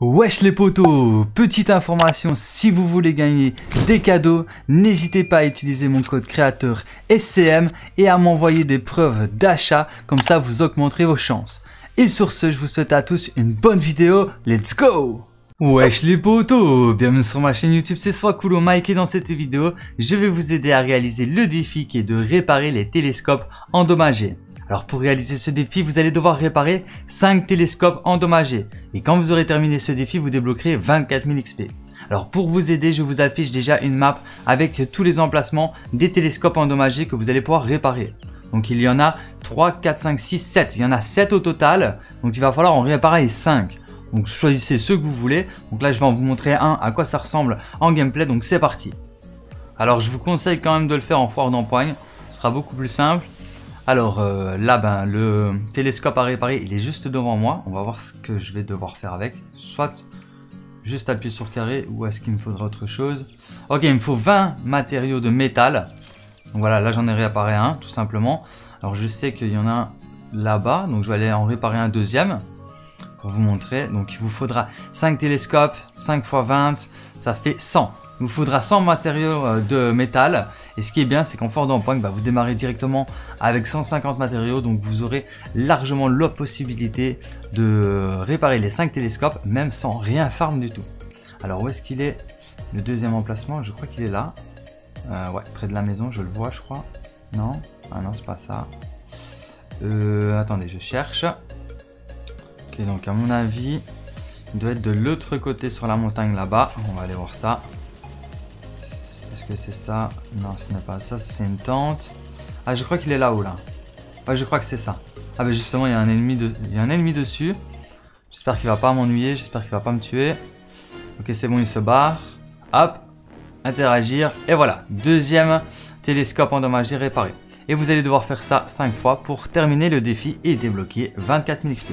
Wesh les potos Petite information, si vous voulez gagner des cadeaux, n'hésitez pas à utiliser mon code créateur SCM et à m'envoyer des preuves d'achat, comme ça vous augmenterez vos chances. Et sur ce, je vous souhaite à tous une bonne vidéo, let's go Wesh les potos Bienvenue sur ma chaîne YouTube, c'est Swakulo Mike et dans cette vidéo, je vais vous aider à réaliser le défi qui est de réparer les télescopes endommagés. Alors pour réaliser ce défi, vous allez devoir réparer 5 télescopes endommagés. Et quand vous aurez terminé ce défi, vous débloquerez 24 000 XP. Alors pour vous aider, je vous affiche déjà une map avec tous les emplacements des télescopes endommagés que vous allez pouvoir réparer. Donc il y en a 3, 4, 5, 6, 7. Il y en a 7 au total. Donc il va falloir en réparer 5. Donc choisissez ceux que vous voulez. Donc là je vais en vous montrer un à quoi ça ressemble en gameplay. Donc c'est parti. Alors je vous conseille quand même de le faire en foire d'empoigne. Ce sera beaucoup plus simple. Alors euh, là, ben, le télescope à réparer, il est juste devant moi. On va voir ce que je vais devoir faire avec. Soit juste appuyer sur carré ou est-ce qu'il me faudra autre chose. Ok, il me faut 20 matériaux de métal. Donc voilà, là j'en ai réparé un, tout simplement. Alors je sais qu'il y en a un là-bas, donc je vais aller en réparer un deuxième pour vous montrer. Donc il vous faudra 5 télescopes, 5 x 20, ça fait 100. Il vous faudra 100 matériaux euh, de métal. Et ce qui est bien, c'est qu'en fort d'empoigne, bah, vous démarrez directement avec 150 matériaux. Donc vous aurez largement la possibilité de réparer les 5 télescopes, même sans rien farm du tout. Alors où est-ce qu'il est Le deuxième emplacement, je crois qu'il est là. Euh, ouais, près de la maison, je le vois, je crois. Non? Ah non, c'est pas ça. Euh, attendez, je cherche. Ok, donc à mon avis, il doit être de l'autre côté sur la montagne là-bas. On va aller voir ça c'est ça Non, ce n'est pas ça, c'est une tente. Ah, je crois qu'il est là-haut, là. Je crois que c'est ça. Ah, bah justement, il y a un ennemi, de... il y a un ennemi dessus. J'espère qu'il va pas m'ennuyer, j'espère qu'il va pas me tuer. Ok, c'est bon, il se barre. Hop, interagir. Et voilà, deuxième télescope endommagé réparé. Et vous allez devoir faire ça 5 fois pour terminer le défi et débloquer 24 000 XP.